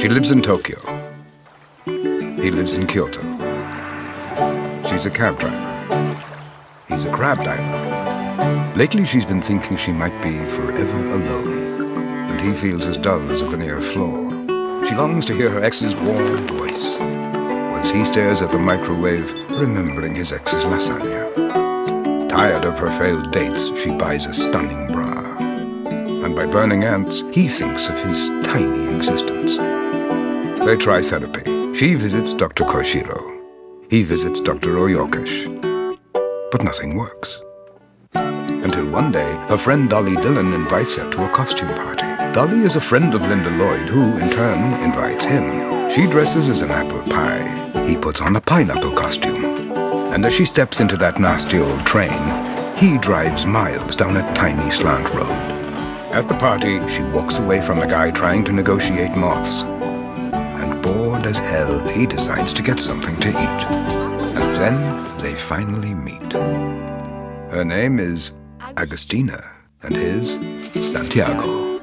She lives in Tokyo. He lives in Kyoto. She's a cab driver. He's a crab diver. Lately, she's been thinking she might be forever alone, and he feels as dull as a veneer floor. She longs to hear her ex's warm voice, as he stares at the microwave, remembering his ex's lasagna. Tired of her failed dates, she buys a stunning bra. And by burning ants, he thinks of his tiny existence. They try therapy. She visits Dr. Koshiro. He visits Dr. Oyokesh. But nothing works. Until one day, her friend Dolly Dillon invites her to a costume party. Dolly is a friend of Linda Lloyd, who, in turn, invites him. She dresses as an apple pie. He puts on a pineapple costume. And as she steps into that nasty old train, he drives miles down a tiny slant road. At the party, she walks away from the guy trying to negotiate moths bored as hell, he decides to get something to eat. And then they finally meet. Her name is Agustina, and his, Santiago.